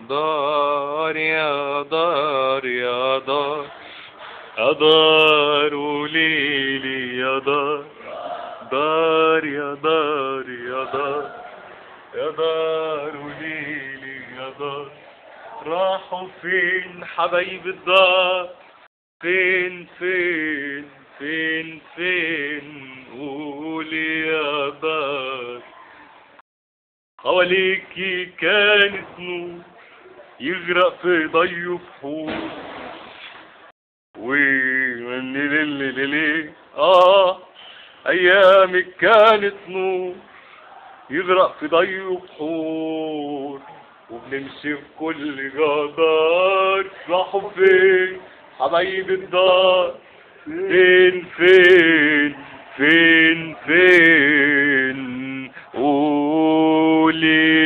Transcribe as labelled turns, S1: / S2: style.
S1: دار يا دار. يا دار يا دار يا دار. دار يا دار يا دار يا دار قوليلي يا دار. راحوا فين حبايب الدار فين فين فين فين قولي يا دار. حواليكي كانت نور يغرق في ضي بحور ومن آه ايامك كانت نور. يغرق في ضي بحور وبنمشي في كل جدار راحوا فين؟ حبايب الدار. فين فين فين فين؟ قولي.